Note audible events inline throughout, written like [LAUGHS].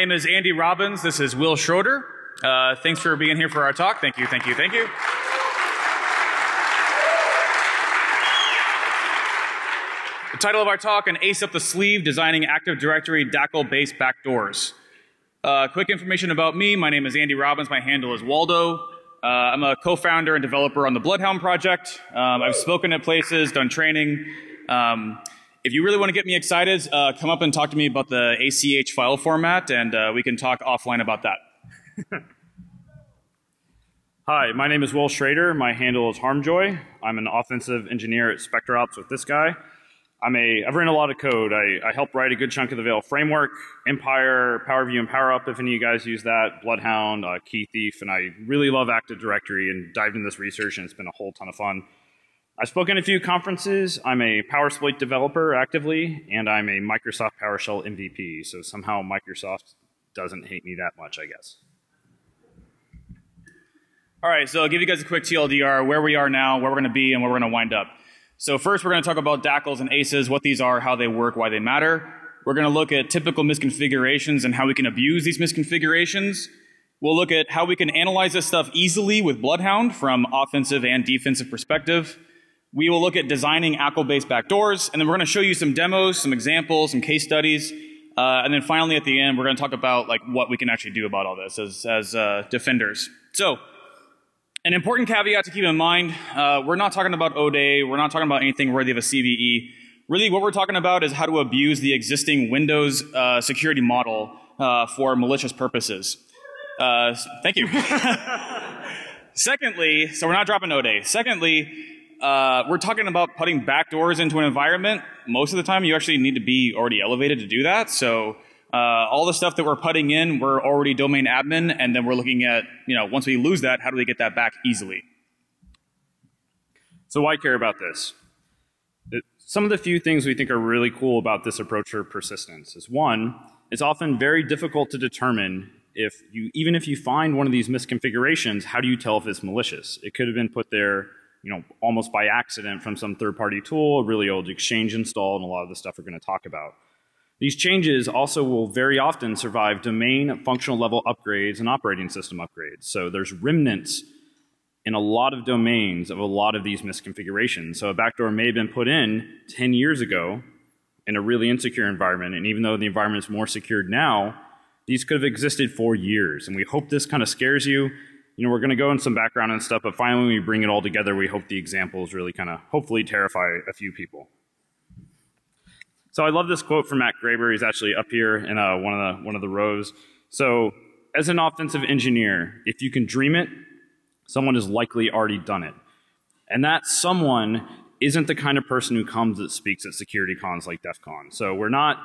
Name is Andy Robbins. This is Will Schroeder. Uh, thanks for being here for our talk. Thank you, thank you, thank you. The title of our talk, An Ace Up the Sleeve, Designing Active Directory DACL-Based Backdoors. Uh, quick information about me. My name is Andy Robbins. My handle is Waldo. Uh, I'm a co-founder and developer on the Bloodhound project. Um, I've spoken at places, done training. Um, if you really want to get me excited, uh, come up and talk to me about the ACH file format, and uh, we can talk offline about that. [LAUGHS] Hi, my name is Will Schrader. My handle is Harmjoy. I'm an offensive engineer at SpectreOps with this guy. I'm a, I've written a lot of code. I, I helped write a good chunk of the Veil framework, Empire, PowerView, and PowerUp, if any of you guys use that, Bloodhound, uh, Key Thief, and I really love Active Directory and dived into this research, and it's been a whole ton of fun. I've spoken at a few conferences. I'm a PowerSploit developer actively, and I'm a Microsoft PowerShell MVP, so somehow Microsoft doesn't hate me that much, I guess. All right, so I'll give you guys a quick TLDR, where we are now, where we're going to be, and where we're going to wind up. So first we're going to talk about DACLs and ACEs, what these are, how they work, why they matter. We're going to look at typical misconfigurations and how we can abuse these misconfigurations. We'll look at how we can analyze this stuff easily with Bloodhound from offensive and defensive perspective. We will look at designing ACL-based backdoors, and then we're going to show you some demos, some examples, some case studies, uh, and then finally at the end we're going to talk about like what we can actually do about all this as, as uh, defenders. So an important caveat to keep in mind, uh, we're not talking about ODay, we're not talking about anything worthy of a CVE. Really what we're talking about is how to abuse the existing Windows uh, security model uh, for malicious purposes. Uh, thank you. [LAUGHS] Secondly, so we're not dropping ODay. Secondly, uh, we're talking about putting backdoors into an environment. Most of the time you actually need to be already elevated to do that. So uh, all the stuff that we're putting in, we're already domain admin, and then we're looking at, you know, once we lose that, how do we get that back easily? So why care about this? It, some of the few things we think are really cool about this approach for persistence is one, it's often very difficult to determine if you, even if you find one of these misconfigurations, how do you tell if it's malicious? It could have been put there, you know, almost by accident from some third-party tool, a really old exchange install, and a lot of the stuff we're going to talk about. These changes also will very often survive domain functional level upgrades and operating system upgrades. So there's remnants in a lot of domains of a lot of these misconfigurations. So a backdoor may have been put in 10 years ago in a really insecure environment, and even though the environment is more secured now, these could have existed for years. And we hope this kind of scares you. You know, we're going to go in some background and stuff, but finally when we bring it all together, we hope the examples really kind of hopefully terrify a few people. So I love this quote from Matt Graeber. He's actually up here in uh, one of the one of the rows. So as an offensive engineer, if you can dream it, someone has likely already done it. And that someone isn't the kind of person who comes that speaks at security cons like DEF CON. So we're not,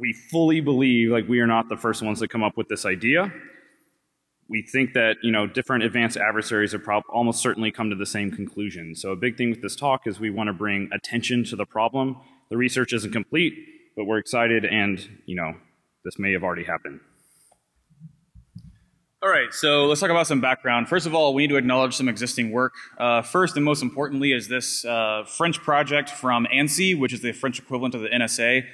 we fully believe like we are not the first ones to come up with this idea. We think that, you know, different advanced adversaries have almost certainly come to the same conclusion. So a big thing with this talk is we want to bring attention to the problem the research isn't complete, but we're excited and, you know, this may have already happened. All right, so let's talk about some background. First of all, we need to acknowledge some existing work. Uh, first and most importantly is this uh, French project from ANSI, which is the French equivalent of the NSA.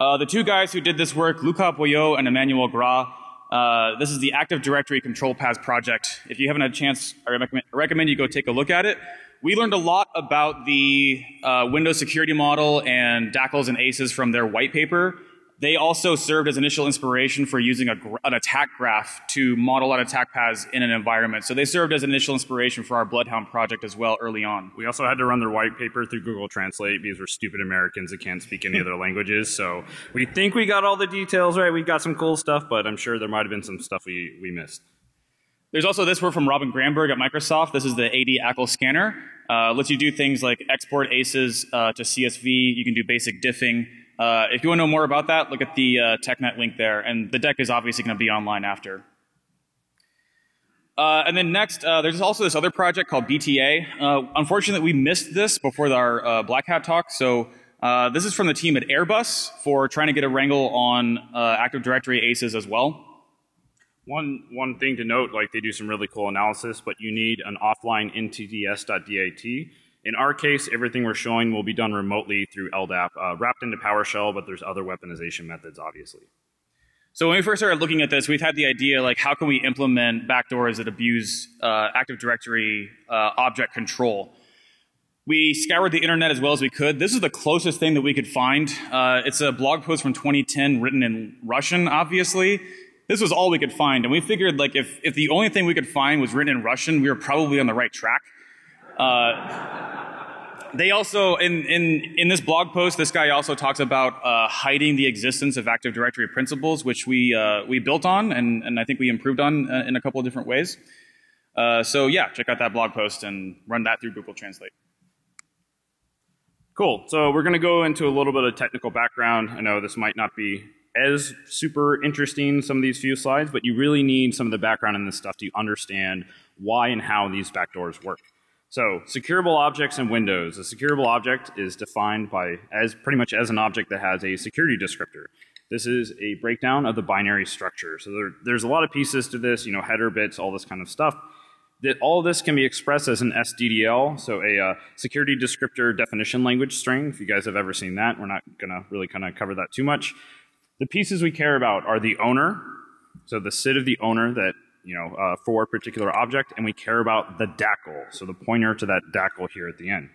Uh, the two guys who did this work, Luca Boyot and Emmanuel Gras, uh, this is the Active Directory Control Paths project. If you haven't had a chance, I recommend you go take a look at it. We learned a lot about the uh, Windows security model and DACLs and ACEs from their white paper. They also served as initial inspiration for using a, an attack graph to model out attack paths in an environment. So they served as initial inspiration for our Bloodhound project as well early on. We also had to run their white paper through Google Translate because we're stupid Americans that can't speak any other languages. So we think we got all the details right. We got some cool stuff, but I'm sure there might have been some stuff we, we missed. There's also this work from Robin Granberg at Microsoft. This is the AD ACL scanner. Uh, lets you do things like export ACEs uh, to CSV. You can do basic diffing. Uh, if you want to know more about that, look at the uh, TechNet link there. And the deck is obviously going to be online after. Uh, and then next, uh, there's also this other project called BTA. unfortunately, we missed this before our Black Hat talk. So this is from the team at Airbus for trying to get a wrangle on Active Directory ACEs as well. One, one thing to note, like they do some really cool analysis, but you need an offline ntds.dat. In our case, everything we're showing will be done remotely through LDAP, uh, wrapped into PowerShell, but there's other weaponization methods, obviously. So when we first started looking at this, we've had the idea like how can we implement backdoors that abuse uh, Active Directory uh, object control. We scoured the internet as well as we could. This is the closest thing that we could find. Uh, it's a blog post from 2010 written in Russian, obviously. This was all we could find, and we figured like if, if the only thing we could find was written in Russian, we were probably on the right track. Uh, they also, in, in, in this blog post, this guy also talks about uh, hiding the existence of Active Directory principles, which we, uh, we built on and, and I think we improved on uh, in a couple of different ways. Uh, so yeah, check out that blog post and run that through Google Translate. Cool. So we're going to go into a little bit of technical background. I know this might not be as super interesting, some of these few slides, but you really need some of the background in this stuff to understand why and how these backdoors work. So securable objects in Windows. A securable object is defined by as pretty much as an object that has a security descriptor. This is a breakdown of the binary structure. So there, there's a lot of pieces to this, you know, header bits, all this kind of stuff that all this can be expressed as an SDDL, so a uh, security descriptor definition language string. If you guys have ever seen that, we're not going to really kind of cover that too much. The pieces we care about are the owner, so the SID of the owner that you know uh, for a particular object, and we care about the DACL, so the pointer to that DACL here at the end.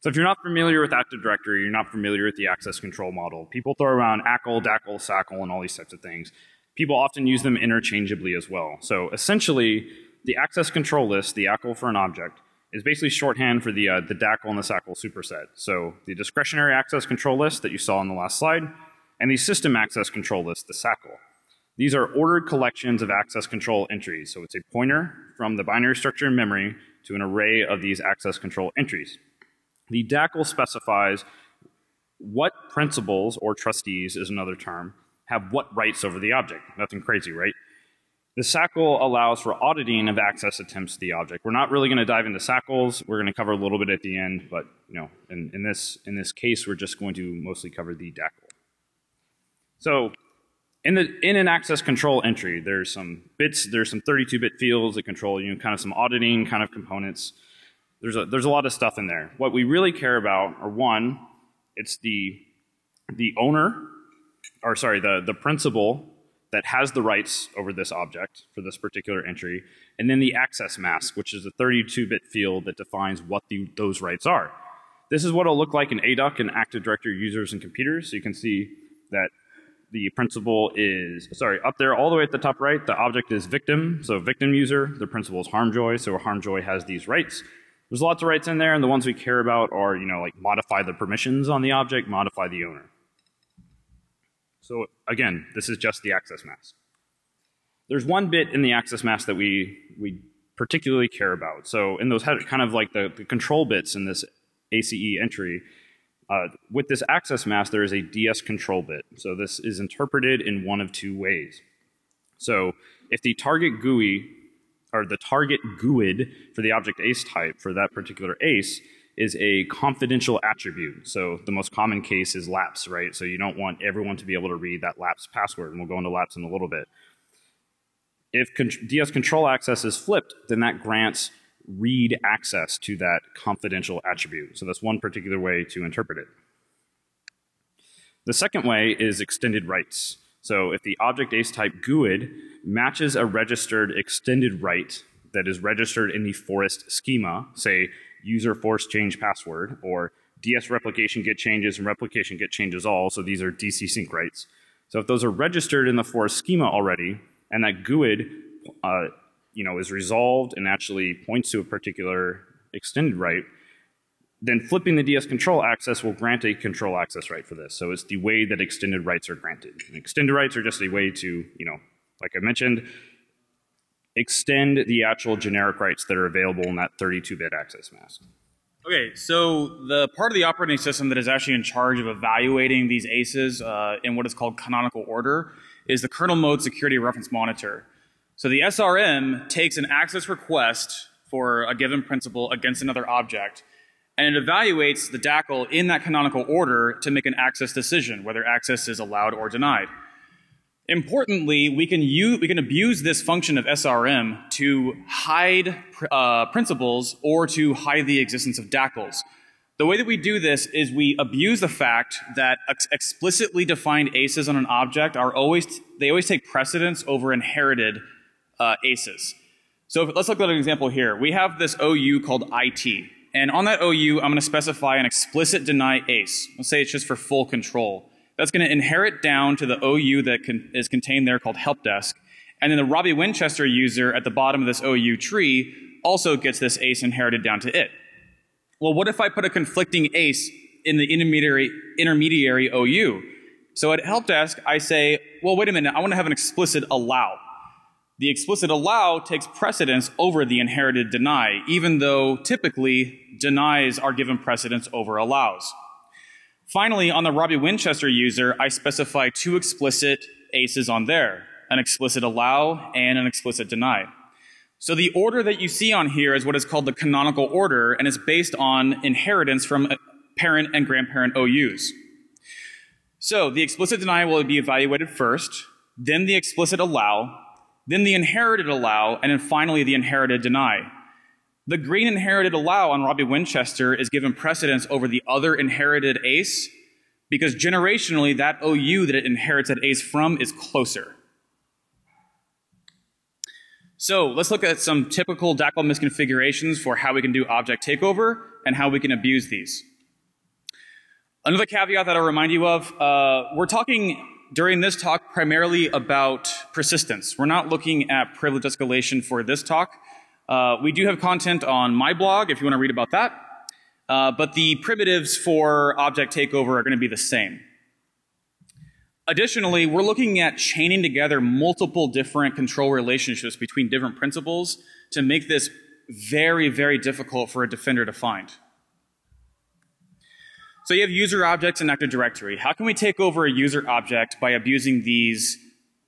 So if you're not familiar with Active Directory, you're not familiar with the access control model. People throw around ACL, DACL, SACL, and all these types of things. People often use them interchangeably as well. So essentially, the access control list, the ACL for an object, is basically shorthand for the, uh, the DACL and the SACL superset. So the discretionary access control list that you saw on the last slide, and the system access control list, the SACL. These are ordered collections of access control entries. So it's a pointer from the binary structure in memory to an array of these access control entries. The DACL specifies what principals, or trustees is another term, have what rights over the object. Nothing crazy, right? The SACL allows for auditing of access attempts to the object. We're not really going to dive into SACLs. We're going to cover a little bit at the end, but you know, in, in, this, in this case, we're just going to mostly cover the DACL. So in, the, in an access control entry, there's some bits, there's some 32-bit fields that control you know, kind of some auditing kind of components. There's a, there's a lot of stuff in there. What we really care about are one, it's the, the owner, or sorry, the, the principal that has the rights over this object for this particular entry, and then the access mask, which is a 32-bit field that defines what the, those rights are. This is what it'll look like in ADUC and Active Directory users and computers. So you can see that the principal is, sorry, up there all the way at the top right, the object is victim, so victim user. The principal is Harmjoy, so Harmjoy has these rights. There's lots of rights in there, and the ones we care about are, you know, like modify the permissions on the object, modify the owner. So again, this is just the access mask. There's one bit in the access mask that we, we particularly care about. So in those kind of like the, the control bits in this ACE entry, uh, with this access mask, there is a DS control bit. So this is interpreted in one of two ways. So if the target GUI, or the target GUID for the object ACE type for that particular ACE is a confidential attribute. So the most common case is LAPS, right? So you don't want everyone to be able to read that LAPS password, and we'll go into LAPS in a little bit. If con DS control access is flipped, then that grants read access to that confidential attribute. So that's one particular way to interpret it. The second way is extended rights. So if the object ACE type GUID matches a registered extended right that is registered in the forest schema, say user force change password, or DS replication get changes and replication get changes all, so these are DC sync rights. So if those are registered in the forest schema already, and that GUID uh, you know, is resolved and actually points to a particular extended right, then flipping the DS control access will grant a control access right for this. So it's the way that extended rights are granted. And extended rights are just a way to, you know, like I mentioned, extend the actual generic rights that are available in that 32-bit access mask. Okay, so the part of the operating system that is actually in charge of evaluating these ACEs uh, in what is called canonical order is the kernel mode security reference monitor. So the SRM takes an access request for a given principle against another object, and it evaluates the DACL in that canonical order to make an access decision, whether access is allowed or denied. Importantly, we can, use, we can abuse this function of SRM to hide uh, principals or to hide the existence of DACLs. The way that we do this is we abuse the fact that ex- explicitly defined aces on an object are always, they always take precedence over inherited uh, aces. So if, let's look at an example here. We have this OU called IT. And on that OU, I'm going to specify an explicit deny ace. Let's say it's just for full control. That's going to inherit down to the OU that con- is contained there called help desk. And then the Robbie Winchester user at the bottom of this OU tree also gets this ace inherited down to it. Well, what if I put a conflicting ace in the intermediary, intermediary OU? So at help desk, I say, well, wait a minute, I want to have an explicit allow. The explicit allow takes precedence over the inherited deny, even though typically denies are given precedence over allows. Finally, on the Robbie Winchester user, I specify two explicit aces on there, an explicit allow and an explicit deny. So the order that you see on here is what is called the canonical order and is based on inheritance from parent and grandparent OUs. So the explicit deny will be evaluated first, then the explicit allow, then the inherited allow, and then finally the inherited deny. The green inherited allow on Robbie Winchester is given precedence over the other inherited ace because generationally that OU that it inherits that ace from is closer. So let's look at some typical DACL misconfigurations for how we can do object takeover and how we can abuse these. Another caveat that I'll remind you of, uh, we're talking during this talk primarily about persistence. We're not looking at privilege escalation for this talk. Uh, we do have content on my blog if you want to read about that. Uh, but the primitives for object takeover are going to be the same. Additionally, we're looking at chaining together multiple different control relationships between different principles to make this very, very difficult for a defender to find. So you have user objects and Active Directory. How can we take over a user object by abusing these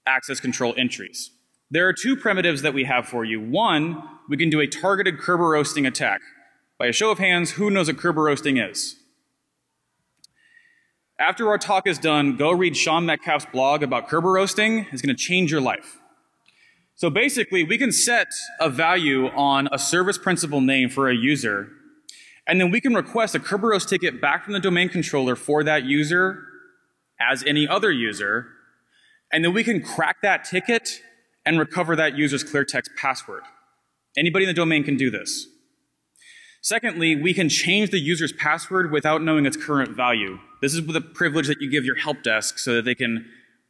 access control entries? There are two primitives that we have for you. One, we can do a targeted Kerber roasting attack. By a show of hands, who knows what Kerber roasting is? After our talk is done, go read Sean Metcalf's blog about Kerber roasting. It's going to change your life. So basically, we can set a value on a service principal name for a user, and then we can request a Kerberos ticket back from the domain controller for that user as any other user, and then we can crack that ticket and recover that user's clear text password. Anybody in the domain can do this. Secondly, we can change the user's password without knowing its current value. This is the privilege that you give your help desk so that they can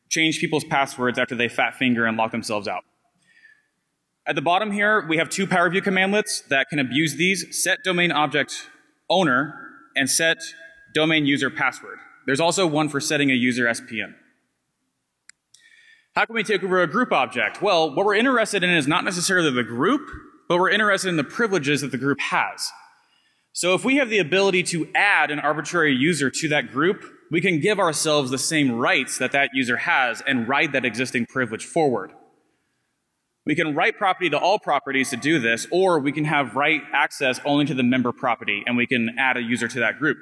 change people's passwords after they fat finger and lock themselves out. At the bottom here, we have two PowerView commandlets that can abuse these, set domain object owner and set domain user password. There's also one for setting a user SPN. How can we take over a group object? Well, what we're interested in is not necessarily the group, but we're interested in the privileges that the group has. So if we have the ability to add an arbitrary user to that group, we can give ourselves the same rights that that user has and ride that existing privilege forward. We can write property to all properties to do this, or we can have write access only to the member property, and we can add a user to that group.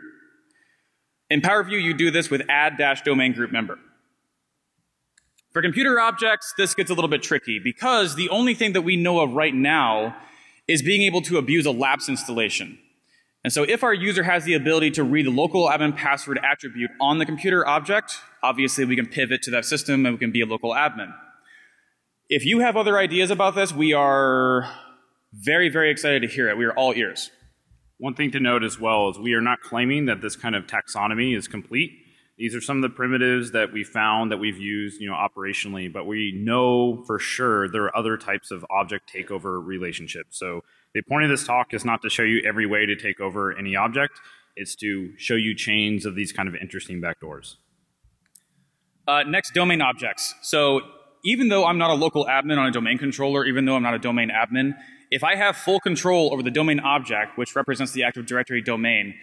In PowerView, you do this with add-domain group member. For computer objects, this gets a little bit tricky because the only thing that we know of right now is being able to abuse a lapse installation. And so if our user has the ability to read the local admin password attribute on the computer object, obviously we can pivot to that system and we can be a local admin. If you have other ideas about this, we are very, very excited to hear it. We are all ears. One thing to note as well is we are not claiming that this kind of taxonomy is complete. These are some of the primitives that we found that we've used, you know, operationally, but we know for sure there are other types of object takeover relationships. So the point of this talk is not to show you every way to take over any object. It's to show you chains of these kind of interesting backdoors. Uh, next, domain objects. So even though I'm not a local admin on a domain controller, even though I'm not a domain admin, if I have full control over the domain object, which represents the Active Directory domain,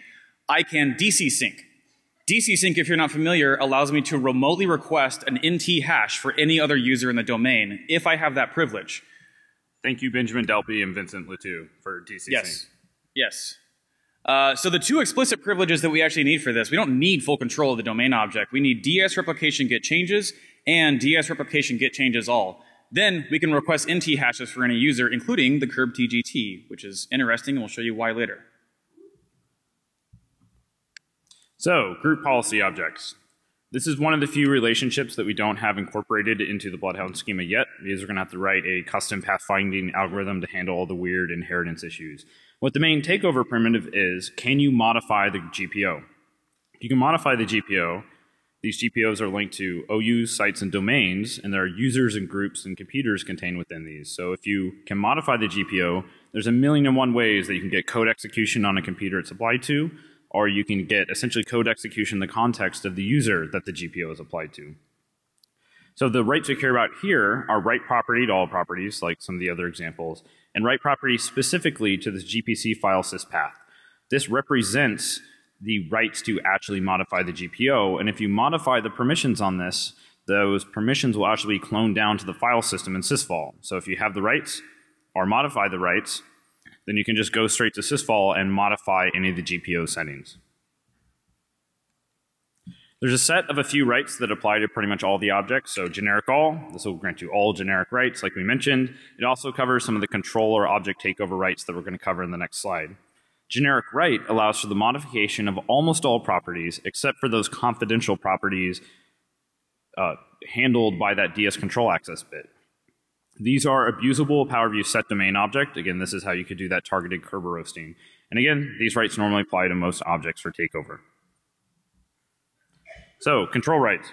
I can DC sync. DC sync, if you're not familiar, allows me to remotely request an NT hash for any other user in the domain if I have that privilege. Thank you, Benjamin Delpy and Vincent Letou for DC Yes. sync. Yes. Uh, so the two explicit privileges that we actually need for this, we don't need full control of the domain object. We need DS replication get changes and DS replication get changes all. Then we can request NT hashes for any user, including the curb TGT, which is interesting, and we'll show you why later. So, group policy objects. This is one of the few relationships that we don't have incorporated into the Bloodhound schema yet, because we're going to have to write a custom pathfinding algorithm to handle all the weird inheritance issues. What the main takeover primitive is, can you modify the GPO? You can modify the GPO. These GPOs are linked to OUs, sites, and domains, and there are users and groups and computers contained within these. So if you can modify the GPO, there's a million and one ways that you can get code execution on a computer it's applied to, or you can get essentially code execution in the context of the user that the GPO is applied to. So the rights we care about here are write property to all properties, like some of the other examples, and write property specifically to this GPC file sys path. This represents the rights to actually modify the GPO, and if you modify the permissions on this, those permissions will actually be cloned down to the file system in sysvol. So if you have the rights, or modify the rights, then you can just go straight to sysvol and modify any of the GPO settings. There's a set of a few rights that apply to pretty much all the objects. So generic all, this will grant you all generic rights like we mentioned. It also covers some of the controller object takeover rights that we're going to cover in the next slide. Generic right allows for the modification of almost all properties except for those confidential properties uh, handled by that DS control access bit. These are abusable PowerView set domain object. Again, this is how you could do that targeted Kerber roasting. And again, these rights normally apply to most objects for takeover. So, control rights.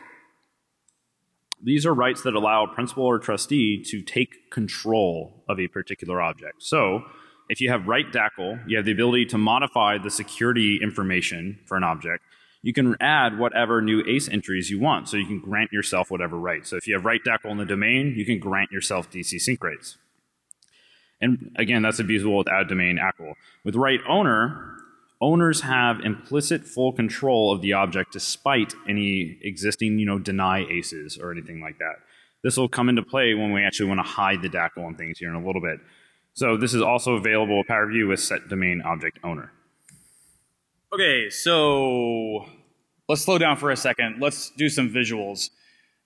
These are rights that allow a principal or trustee to take control of a particular object. So, if you have write DACL, you have the ability to modify the security information for an object you can add whatever new ACE entries you want. So you can grant yourself whatever rights. So if you have write DACL in the domain, you can grant yourself DC sync rights. And again, that's abusable with add domain ACL. With write owner, owners have implicit full control of the object despite any existing, you know, deny ACEs or anything like that. This will come into play when we actually want to hide the DACL and things here in a little bit. So this is also available with PowerView with set domain object owner. Okay, so let's slow down for a second. Let's do some visuals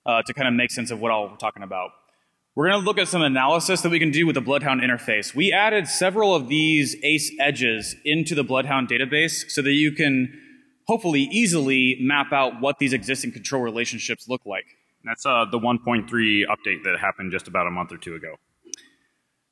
uh, to kind of make sense of what all we're talking about. We're going to look at some analysis that we can do with the Bloodhound interface. We added several of these ACE edges into the Bloodhound database so that you can hopefully easily map out what these existing control relationships look like. That's uh, the 1.3 update that happened just about a month or two ago.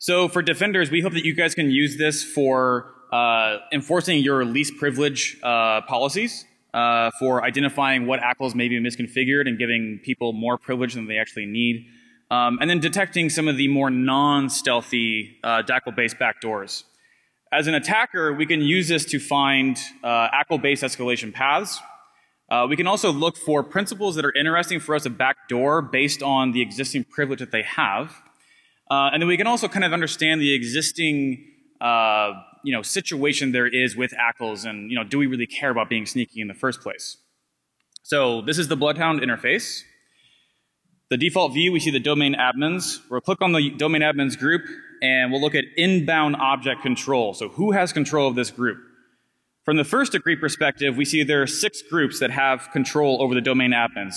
So for defenders, we hope that you guys can use this for uh, enforcing your least privilege uh, policies uh, for identifying what ACLs may be misconfigured and giving people more privilege than they actually need. Um, and then detecting some of the more non-stealthy uh, DACL-based backdoors. As an attacker, we can use this to find uh, ACL-based escalation paths. Uh, we can also look for principles that are interesting for us to backdoor based on the existing privilege that they have. Uh, and then we can also kind of understand the existing uh, you know, situation there is with ACLs and, you know, do we really care about being sneaky in the first place? So this is the Bloodhound interface. The default view, we see the domain admins. We'll click on the domain admins group and we'll look at inbound object control. So who has control of this group? From the first degree perspective, we see there are six groups that have control over the domain admins.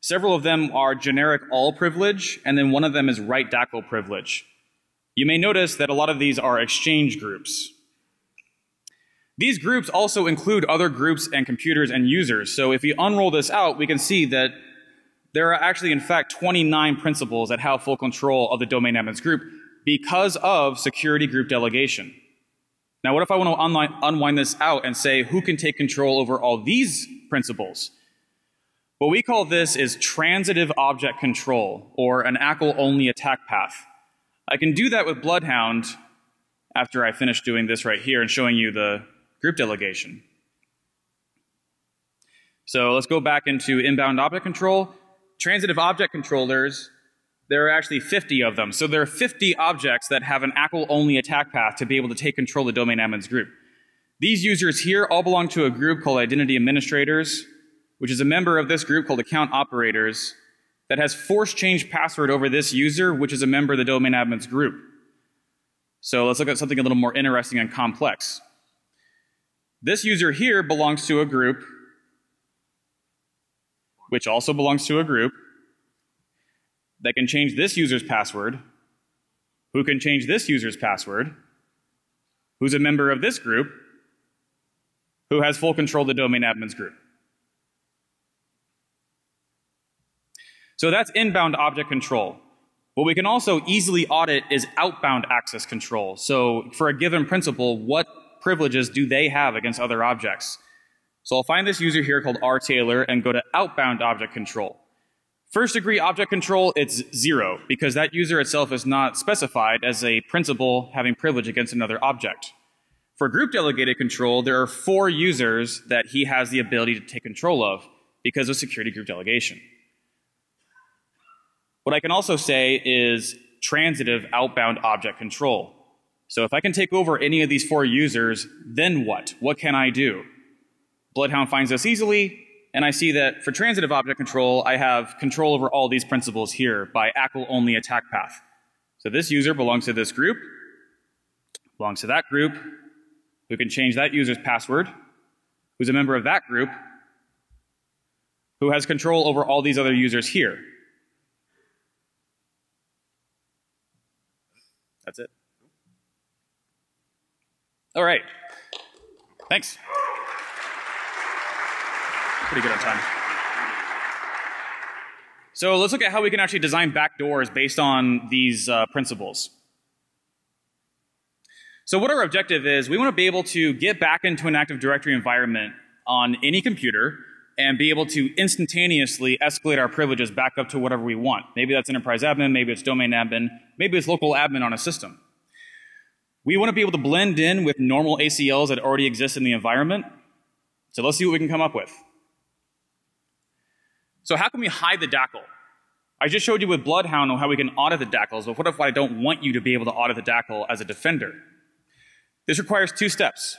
Several of them are generic all privilege, and then one of them is write DACL privilege. You may notice that a lot of these are exchange groups. These groups also include other groups and computers and users. So if we unroll this out, we can see that there are actually, in fact, 29 principles that have full control of the domain admins group because of security group delegation. Now, what if I want to unwind this out and say who can take control over all these principals? What we call this is transitive object control, or an ACL-only attack path. I can do that with Bloodhound after I finish doing this right here and showing you the group delegation. So let's go back into inbound object control. Transitive object controllers, there are actually 50 of them. So there are 50 objects that have an ACL-only attack path to be able to take control of the domain admins group. These users here all belong to a group called identity administrators, which is a member of this group called account operators, that has force change password over this user, which is a member of the domain admins group. So let's look at something a little more interesting and complex. This user here belongs to a group, which also belongs to a group, that can change this user's password, who can change this user's password, who's a member of this group, who has full control of the domain admins group. So that's inbound object control. What we can also easily audit is outbound access control. So for a given principal, what privileges do they have against other objects? So I'll find this user here called R Taylor and go to outbound object control. First degree object control, it's zero, because that user itself is not specified as a principal having privilege against another object. For group delegated control, there are four users that he has the ability to take control of because of security group delegation. What I can also say is transitive outbound object control. So if I can take over any of these four users, then what? What can I do? Bloodhound finds this easily, and I see that for transitive object control, I have control over all these principles here by ACL only attack path. So this user belongs to this group, belongs to that group, who can change that user's password, who's a member of that group, who has control over all these other users here. That's it. All right. Thanks. Pretty good on time. So let's look at how we can actually design backdoors based on these uh, principles. So what our objective is, we want to be able to get back into an Active Directory environment on any computer and be able to instantaneously escalate our privileges back up to whatever we want. Maybe that's enterprise admin, maybe it's domain admin, maybe it's local admin on a system. We want to be able to blend in with normal ACLs that already exist in the environment. So let's see what we can come up with. So how can we hide the DACL? I just showed you with Bloodhound how we can audit the DACLs, but what if I don't want you to be able to audit the DACL as a defender? This requires two steps.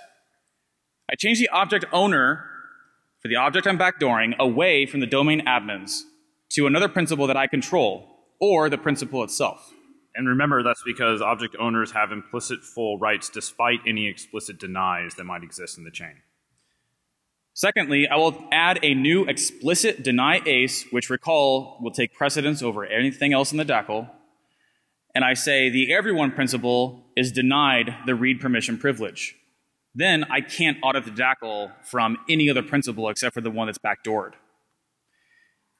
I change the object owner for the object I'm backdooring away from the domain admins to another principal that I control, or the principal itself. And remember, that's because object owners have implicit full rights despite any explicit denies that might exist in the chain. Secondly, I will add a new explicit deny ace, which recall will take precedence over anything else in the DACL. And I say the everyone principle is denied the read permission privilege then I can't audit the DACL from any other principal except for the one that's backdoored.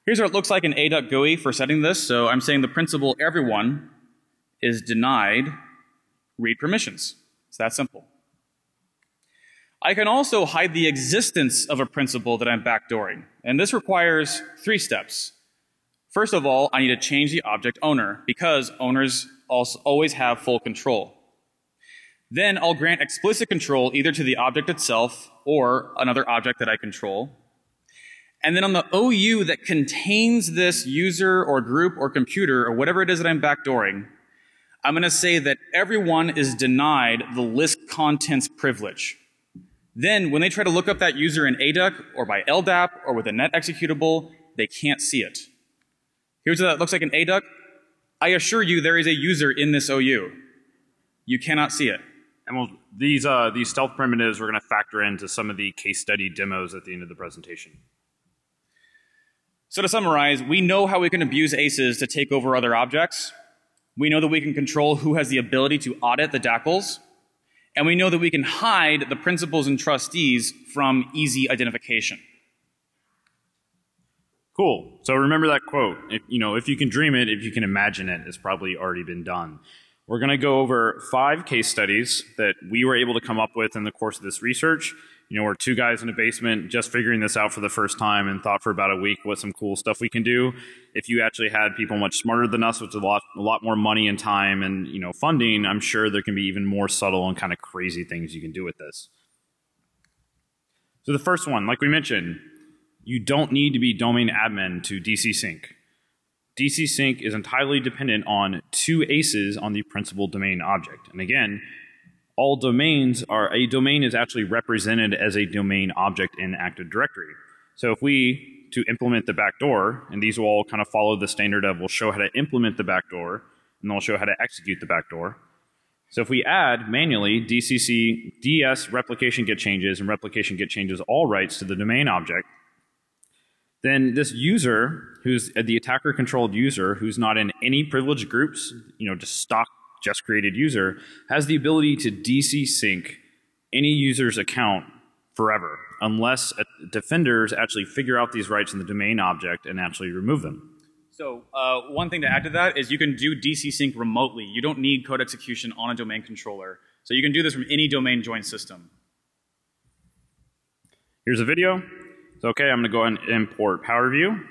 Here's what it looks like in A.GUI for setting this. So I'm saying the principal everyone is denied read permissions. It's that simple. I can also hide the existence of a principal that I'm backdooring. And this requires three steps. First of all, I need to change the object owner because owners also always have full control. Then I'll grant explicit control either to the object itself or another object that I control. And then on the OU that contains this user or group or computer or whatever it is that I'm backdooring, I'm going to say that everyone is denied the list contents privilege. Then when they try to look up that user in ADUC or by LDAP or with a net executable, they can't see it. Here's what that looks like in ADUC. I assure you there is a user in this OU. You cannot see it. And we'll, these, uh, these stealth primitives we're going to factor into some of the case study demos at the end of the presentation. So to summarize, we know how we can abuse ACEs to take over other objects. We know that we can control who has the ability to audit the DACLs. And we know that we can hide the principals and trustees from easy identification. Cool. So remember that quote. If, you know, if you can dream it, if you can imagine it, it's probably already been done. We're going to go over five case studies that we were able to come up with in the course of this research. You know, we're two guys in a basement just figuring this out for the first time and thought for about a week what some cool stuff we can do. If you actually had people much smarter than us with a lot, a lot more money and time and, you know, funding, I'm sure there can be even more subtle and kind of crazy things you can do with this. So the first one, like we mentioned, you don't need to be domain admin to DC sync. DC sync is entirely dependent on two aces on the principal domain object. And again, all domains are, a domain is actually represented as a domain object in Active Directory. So if we, to implement the backdoor, and these will all kind of follow the standard of we'll show how to implement the backdoor, and then we'll show how to execute the backdoor. So if we add manually DCC DS replication get changes and replication get changes all rights to the domain object, then this user, who's the attacker controlled user, who's not in any privileged groups, you know, just stock, just created user, has the ability to DC sync any user's account forever, unless defenders actually figure out these rights in the domain object and actually remove them. So uh, one thing to add to that is you can do DC sync remotely. You don't need code execution on a domain controller. So you can do this from any domain join system. Here's a video. So okay, I'm going to go and import PowerView.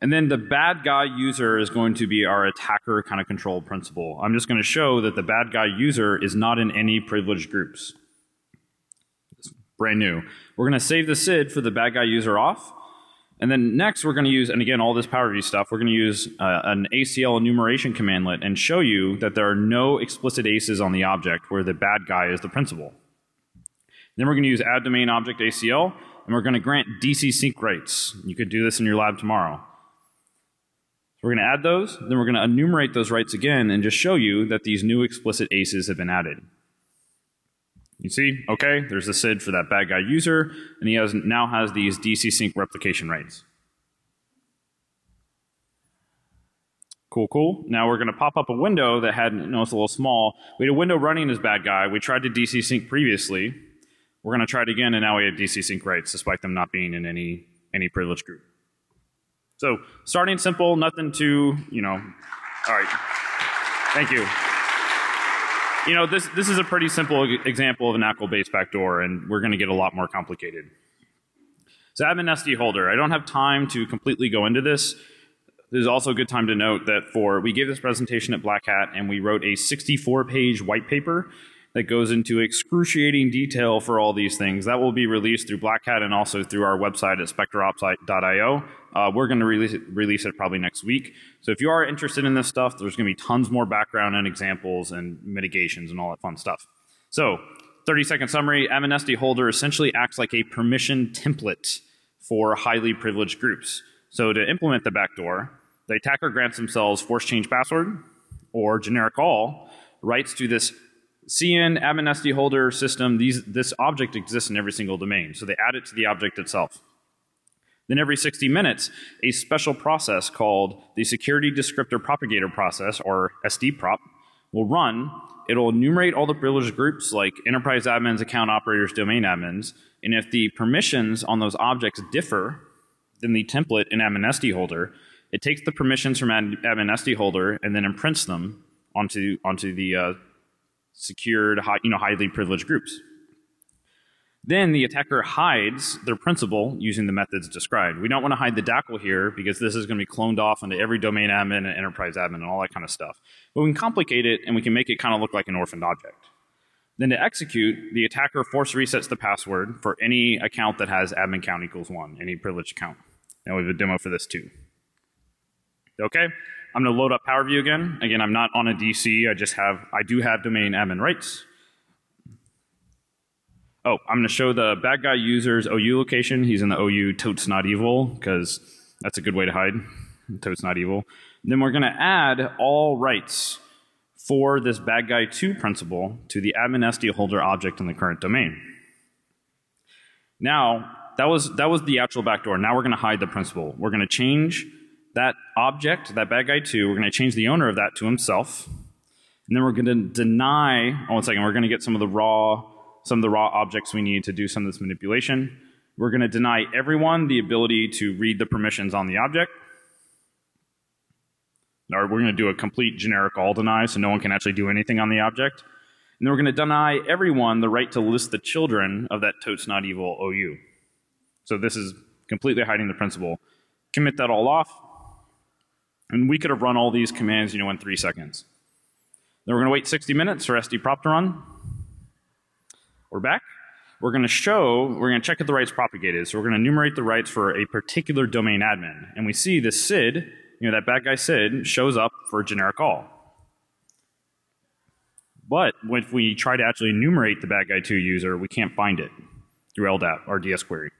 And then the bad guy user is going to be our attacker kind of control principal. I'm just going to show that the bad guy user is not in any privileged groups. It's brand new. We're going to save the SID for the bad guy user off. And then next we're going to use, and again all this PowerView stuff, we're going to use uh, an ACL enumeration commandlet and show you that there are no explicit aces on the object where the bad guy is the principal. Then we're going to use add domain object ACL, and we're going to grant DC sync rights. You could do this in your lab tomorrow. We're going to add those, then we're going to enumerate those rights again and just show you that these new explicit aces have been added. You see, okay, there's the SID for that bad guy user, and he has, now has these DC sync replication rights. Cool, cool. Now we're going to pop up a window that had, you know, it's a little small. We had a window running as bad guy. We tried to DC sync previously. We're going to try it again, and now we have DC sync rights, despite them not being in any, any privileged group. So starting simple, nothing too, you know, all right. Thank you. You know, this, this is a pretty simple example of an ACL-based backdoor, and we're going to get a lot more complicated. So admin SD holder, I don't have time to completely go into this. There's also a good time to note that for, we gave this presentation at Black Hat and we wrote a 64 page white paper that goes into excruciating detail for all these things. That will be released through Black Hat and also through our website at specterops.io. Uh, we're going to release it, release it probably next week. So if you are interested in this stuff, there's going to be tons more background and examples and mitigations and all that fun stuff. So 30 second summary, MNSD holder essentially acts like a permission template for highly privileged groups. So to implement the backdoor, the attacker grants themselves force change password or generic all rights to this CN admin SD holder system, these, this object exists in every single domain. So they add it to the object itself. Then every 60 minutes, a special process called the Security Descriptor Propagator Process, or SDProp, will run. It'll enumerate all the privileged groups like enterprise admins, account operators, domain admins, and if the permissions on those objects differ than the template in admin SD holder, it takes the permissions from admin SD holder and then imprints them onto, onto the uh, secured, high, you know, highly privileged groups. Then the attacker hides their principal using the methods described. We don't want to hide the DACL here because this is going to be cloned off into every domain admin and enterprise admin and all that kind of stuff. But we can complicate it and we can make it kind of look like an orphaned object. Then to execute, the attacker force resets the password for any account that has admin count equals one, any privileged account. Now we have a demo for this too. Okay? I'm going to load up PowerView again. Again, I'm not on a DC. I just have, I do have domain admin rights. Oh, I'm going to show the bad guy user's OU location. He's in the OU totes not evil because that's a good way to hide. Totes not evil. Then we're going to add all rights for this bad guy 2 principle to the admin SD holder object in the current domain. Now, that was, that was the actual backdoor. Now we're going to hide the principle. We're going to change that object, that bad guy 2, we're going to change the owner of that to himself. And then we're going to deny, oh, one second, we're going to get some of the raw, some of the raw objects we need to do some of this manipulation. We're going to deny everyone the ability to read the permissions on the object. Or we're going to do a complete generic all deny so no one can actually do anything on the object. And then we're going to deny everyone the right to list the children of that totes not evil OU. So this is completely hiding the principle. Commit that all off, and we could have run all these commands, you know, in three seconds. Then we're going to wait 60 minutes for SDProp to run. We're back. We're going to show, we're going to check if the rights propagated. So we're going to enumerate the rights for a particular domain admin. And we see the SID, you know, that bad guy SID shows up for generic all. But if we try to actually enumerate the bad guy 2 user, we can't find it through LDAP or DS query.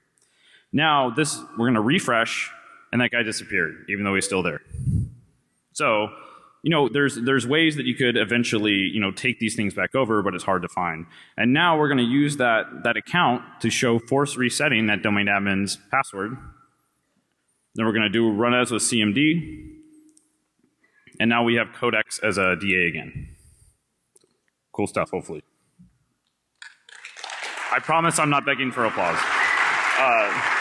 Now this, we're going to refresh and that guy disappeared, even though he's still there. So, you know, there's there's ways that you could eventually, you know, take these things back over, but it's hard to find. And now we're going to use that that account to show force resetting that domain admin's password. Then we're going to do run as with CMD, and now we have codex as a DA again. Cool stuff, hopefully. I promise I'm not begging for applause. Uh,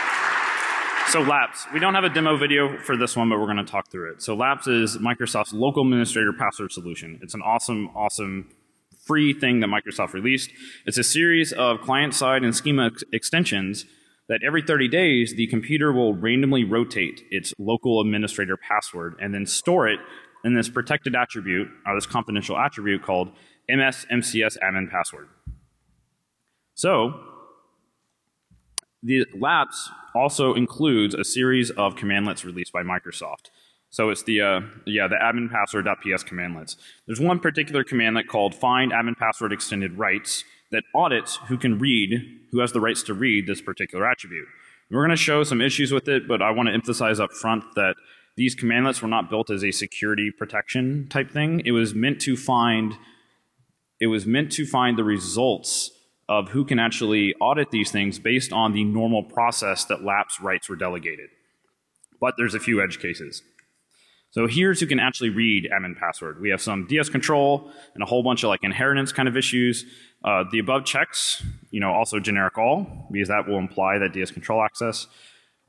so Laps, we don't have a demo video for this one, but we're going to talk through it. So Laps is Microsoft's local administrator password solution. It's an awesome, awesome free thing that Microsoft released. It's a series of client-side and schema ex extensions that every 30 days, the computer will randomly rotate its local administrator password and then store it in this protected attribute, or this confidential attribute called MS MCS admin password. So, the Laps also includes a series of commandlets released by Microsoft. So it's the, uh, yeah, the admin password.ps commandlets. There's one particular commandlet called find admin password extended rights that audits who can read, who has the rights to read this particular attribute. We're going to show some issues with it, but I want to emphasize up front that these commandlets were not built as a security protection type thing. It was meant to find, it was meant to find the results of who can actually audit these things based on the normal process that lapse rights were delegated. But there's a few edge cases. So here's who can actually read admin password. We have some DS control and a whole bunch of like inheritance kind of issues. Uh, the above checks, you know, also generic all, because that will imply that DS control access.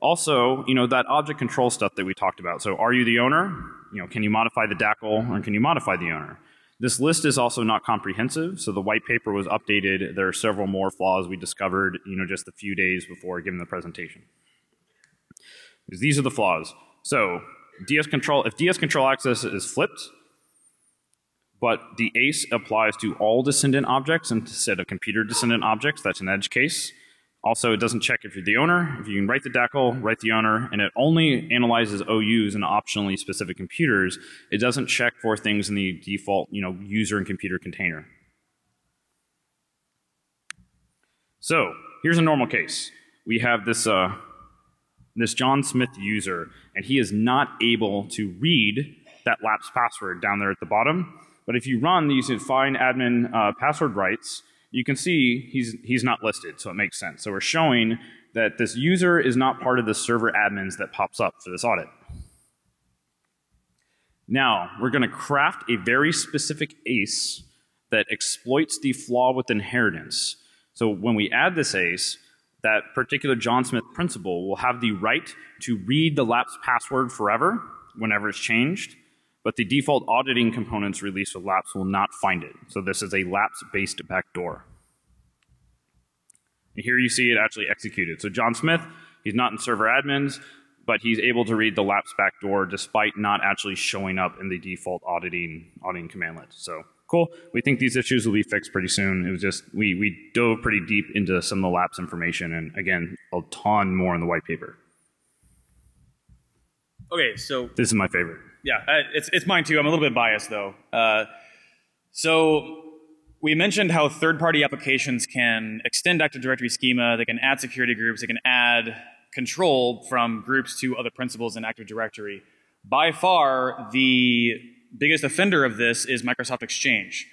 Also, you know, that object control stuff that we talked about. So are you the owner? You know, can you modify the DACL or can you modify the owner? This list is also not comprehensive, so the white paper was updated. There are several more flaws we discovered, you know, just a few days before giving the presentation. These are the flaws. So, DS control, if DS control access is flipped, but the ACE applies to all descendant objects instead of computer descendant objects, that's an edge case. Also, it doesn't check if you're the owner. If you can write the DACL, write the owner, and it only analyzes OUs and optionally specific computers. It doesn't check for things in the default, you know, user and computer container. So, here's a normal case. We have this, uh, this John Smith user, and he is not able to read that lapse password down there at the bottom. But if you run these find admin uh, password rights, you can see he's, he's not listed, so it makes sense. So we're showing that this user is not part of the server admins that pops up for this audit. Now, we're going to craft a very specific ACE that exploits the flaw with inheritance. So when we add this ACE, that particular John Smith principal will have the right to read the lapse password forever whenever it's changed, but the default auditing components released with Laps will not find it. So this is a Laps-based backdoor. And here you see it actually executed. So John Smith, he's not in server admins, but he's able to read the Laps backdoor despite not actually showing up in the default auditing auditing commandlet. So cool. We think these issues will be fixed pretty soon. It was just we we dove pretty deep into some of the Laps information, and again, a ton more in the white paper. Okay, so this is my favorite yeah, it's it's mine too. I'm a little bit biased though. Uh, so we mentioned how third-party applications can extend Active Directory schema. They can add security groups. They can add control from groups to other principals in Active Directory. By far, the biggest offender of this is Microsoft Exchange.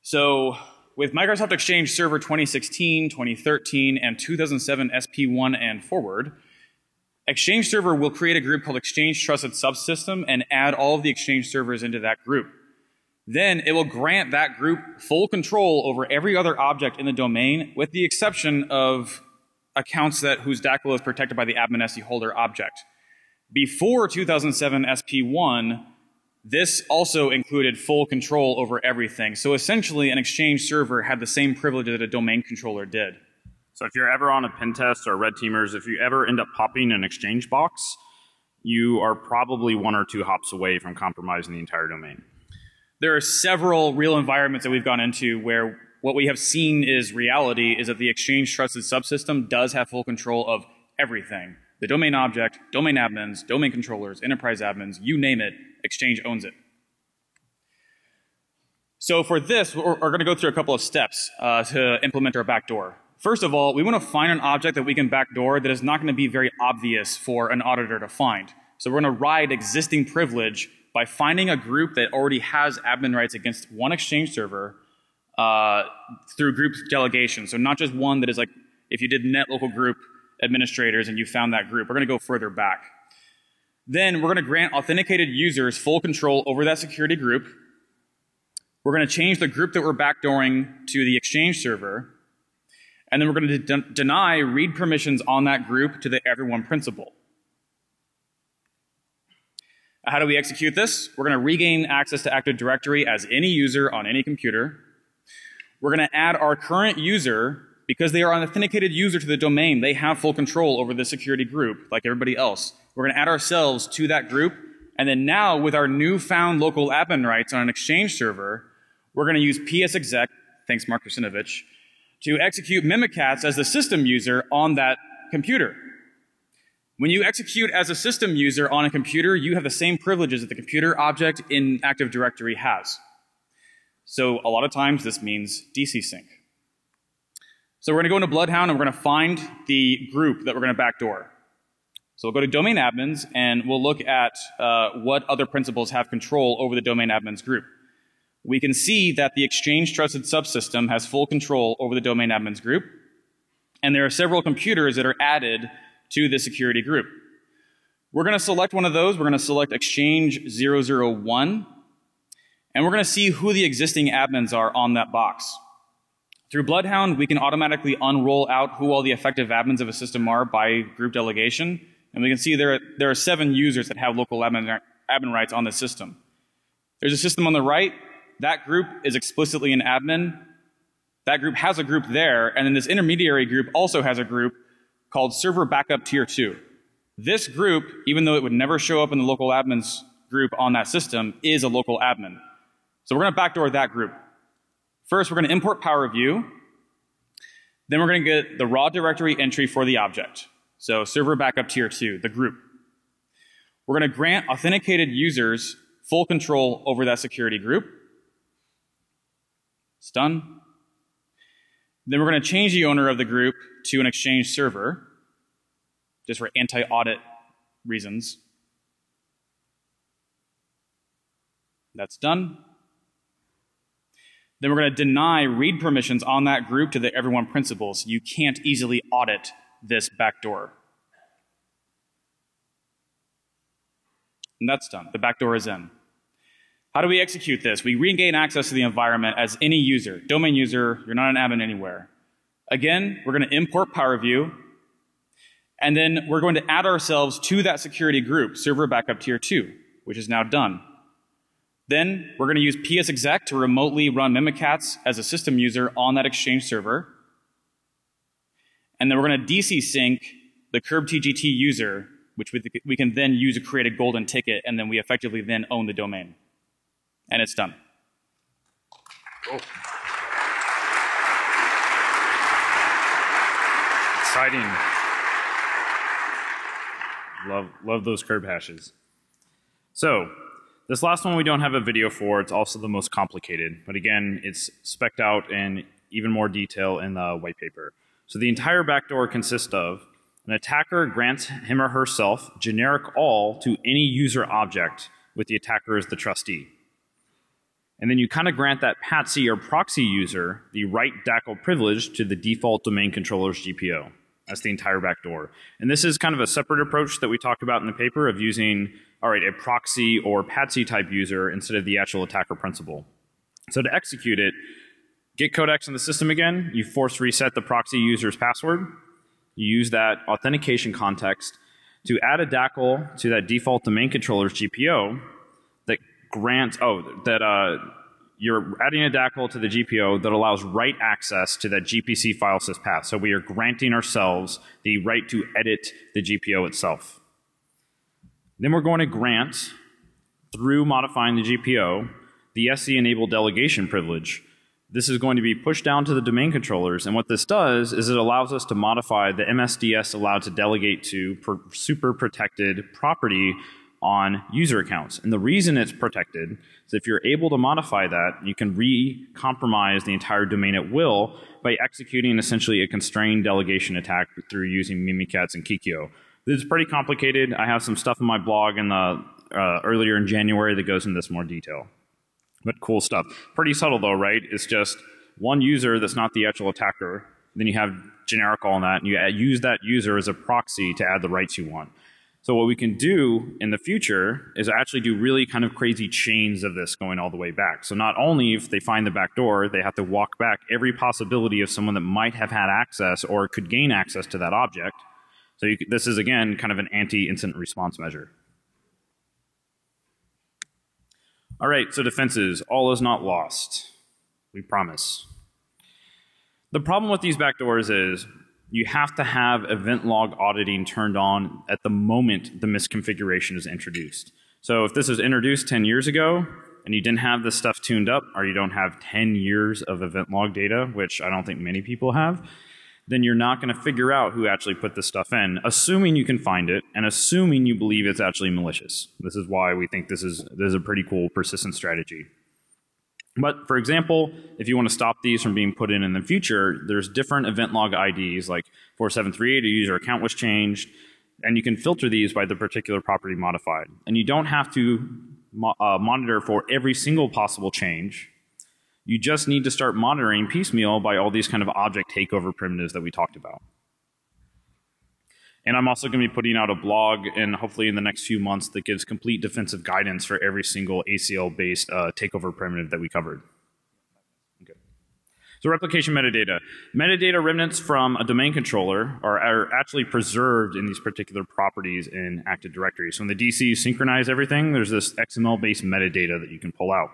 So with Microsoft Exchange Server 2016, 2013, and 2007 SP1 and forward, Exchange Server will create a group called Exchange Trusted Subsystem and add all of the Exchange servers into that group. Then it will grant that group full control over every other object in the domain with the exception of accounts that whose DACL is protected by the admin SE holder object. Before 2007 SP1, this also included full control over everything. So essentially, an Exchange server had the same privilege that a domain controller did. So if you're ever on a pen test or red teamers, if you ever end up popping an exchange box, you are probably one or two hops away from compromising the entire domain. There are several real environments that we've gone into where what we have seen is reality is that the exchange trusted subsystem does have full control of everything. The domain object, domain admins, domain controllers, enterprise admins, you name it, Exchange owns it. So for this, we're, we're going to go through a couple of steps uh, to implement our backdoor. First of all, we want to find an object that we can backdoor that is not going to be very obvious for an auditor to find. So we're going to ride existing privilege by finding a group that already has admin rights against one Exchange server uh, through group delegation. So not just one that is like, if you did net local group administrators and you found that group, we're going to go further back. Then we're going to grant authenticated users full control over that security group. We're going to change the group that we're backdooring to the Exchange server. And then we're going to de deny read permissions on that group to the everyone principal. How do we execute this? We're going to regain access to Active Directory as any user on any computer. We're going to add our current user because they are an authenticated user to the domain. They have full control over the security group like everybody else. We're going to add ourselves to that group. And then now with our newfound local admin rights on an Exchange server, we're going to use psexec, thanks Mark Russinovich, to execute Mimikatz as the system user on that computer. When you execute as a system user on a computer, you have the same privileges that the computer object in Active Directory has. So a lot of times this means DC sync. So we're going to go into Bloodhound and we're going to find the group that we're going to backdoor. So we'll go to domain admins and we'll look at uh, what other principals have control over the domain admins group. We can see that the Exchange Trusted Subsystem has full control over the domain admins group. And there are several computers that are added to the security group. We're going to select one of those. We're going to select Exchange 001. And we're going to see who the existing admins are on that box. Through Bloodhound, we can automatically unroll out who all the effective admins of a system are by group delegation. And we can see there, there are seven users that have local admin, admin rights on the system. There's a system on the right. That group is explicitly an admin. That group has a group there, and then this intermediary group also has a group called Server Backup Tier 2. This group, even though it would never show up in the local admins group on that system, is a local admin. So we're going to backdoor that group. First, we're going to import PowerView. Then we're going to get the raw directory entry for the object. So server backup tier 2, the group. We're going to grant authenticated users full control over that security group. It's done. Then we're going to change the owner of the group to an Exchange server, just for anti-audit reasons. That's done. Then we're going to deny read permissions on that group to the everyone principals. You can't easily audit this backdoor. And that's done. The backdoor is in. How do we execute this? We regain access to the environment as any user. Domain user, you're not an admin anywhere. Again, we're going to import PowerView, and then we're going to add ourselves to that security group, server backup tier 2, which is now done. Then we're going to use psexec to remotely run Mimikatz as a system user on that Exchange server. And then we're going to DC sync the kurbtgt user, which we can then use to create a golden ticket, and then we effectively then own the domain. And it's done. Oh. Exciting. Love, love those curb hashes. So, this last one we don't have a video for. It's also the most complicated. But again, it's specced out in even more detail in the white paper. So the entire backdoor consists of an attacker grants him or herself generic all to any user object with the attacker as the trustee. And then you kind of grant that patsy or proxy user the right DACL privilege to the default domain controller's GPO. That's the entire backdoor. And this is kind of a separate approach that we talk about in the paper of using, all right, a proxy or patsy type user instead of the actual attacker principal. So to execute it, get codex in the system again, you force reset the proxy user's password, you use that authentication context to add a DACL to that default domain controller's GPO grants, oh, that uh, you're adding a DACL to the GPO that allows write access to that GPC file sys path. So we are granting ourselves the right to edit the GPO itself. Then we're going to grant, through modifying the GPO, the SE enabled delegation privilege this is going to be pushed down to the domain controllers. And what this does is it allows us to modify the MSDS allowed to delegate to super protected property on user accounts. And the reason it's protected is if you're able to modify that, you can re-compromise the entire domain at will by executing essentially a constrained delegation attack through using Mimikatz and Kikyo. This is pretty complicated. I have some stuff in my blog in the, uh, earlier in January that goes into this more detail. But cool stuff. Pretty subtle though, right? It's just one user that's not the actual attacker. Then you have generic all that, and you use that user as a proxy to add the rights you want. So what we can do in the future is actually do really kind of crazy chains of this going all the way back. So not only if they find the back door, they have to walk back every possibility of someone that might have had access or could gain access to that object. So could, this is again kind of an anti-incident response measure. All right, so defenses, all is not lost. We promise. The problem with these backdoors is you have to have event log auditing turned on at the moment the misconfiguration is introduced. So if this was introduced 10 years ago and you didn't have this stuff tuned up or you don't have 10 years of event log data, which I don't think many people have, then you're not going to figure out who actually put this stuff in, assuming you can find it and assuming you believe it's actually malicious. This is why we think this is, this is a pretty cool persistent strategy. But for example, if you want to stop these from being put in in the future, there's different event log IDs like 4738, a user account was changed, and you can filter these by the particular property modified. And you don't have to mo uh, monitor for every single possible change. You just need to start monitoring piecemeal by all these kind of object takeover primitives that we talked about. And I'm also going to be putting out a blog and hopefully in the next few months that gives complete defensive guidance for every single ACL based uh, takeover primitive that we covered. Okay. So replication metadata. Metadata remnants from a domain controller are, are, actually preserved in these particular properties in Active Directory. So when the DC synchronize everything, there's this XML based metadata that you can pull out.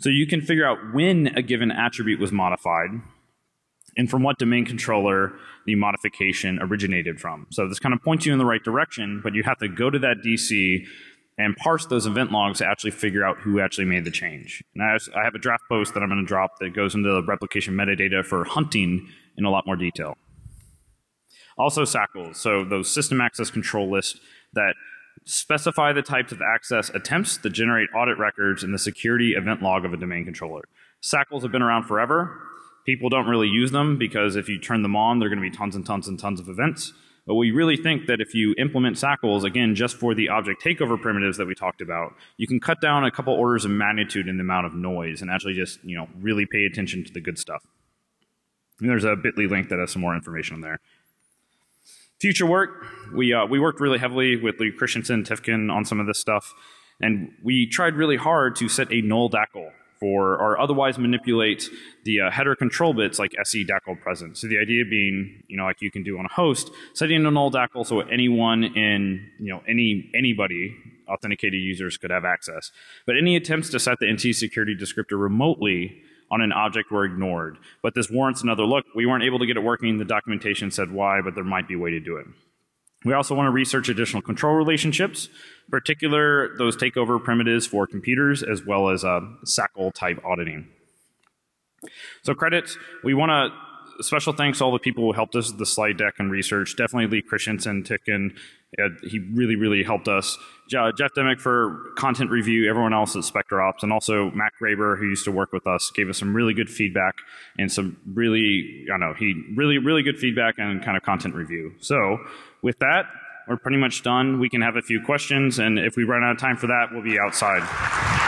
So you can figure out when a given attribute was modified and from what domain controller the modification originated from. So this kind of points you in the right direction, but you have to go to that DC and parse those event logs to actually figure out who actually made the change. And I have a draft post that I'm going to drop that goes into the replication metadata for hunting in a lot more detail. Also SACLs, so those system access control lists that specify the types of access attempts that generate audit records in the security event log of a domain controller. SACLs have been around forever. People don't really use them because if you turn them on, there are going to be tons and tons and tons of events. But we really think that if you implement SACLs, again, just for the object takeover primitives that we talked about, you can cut down a couple orders of magnitude in the amount of noise and actually just, you know, really pay attention to the good stuff. And there's a bit.ly link that has some more information on there. Future work, we, uh, we worked really heavily with Lee Christensen, Tifkin on some of this stuff, and we tried really hard to set a null DACL for or otherwise manipulate the uh, header control bits like SE DACL present. So the idea being, you know, like you can do on a host, setting a null DACL so anyone in, you know, any anybody authenticated users could have access. But any attempts to set the NT security descriptor remotely on an object were ignored. But this warrants another look. We weren't able to get it working. The documentation said why, but there might be a way to do it. We also want to research additional control relationships, particular those takeover primitives for computers as well as uh, SACL type auditing. So credits, we want to special thanks to all the people who helped us with the slide deck and research. Definitely Lee Christensen, Tifkin, uh, he really, really helped us. Jeff Demick for content review, everyone else at SpecterOps, and also Mac Graber, who used to work with us, gave us some really good feedback and some really, I don't know, he really, really good feedback and kind of content review. So with that, we're pretty much done. We can have a few questions, and if we run out of time for that, we'll be outside.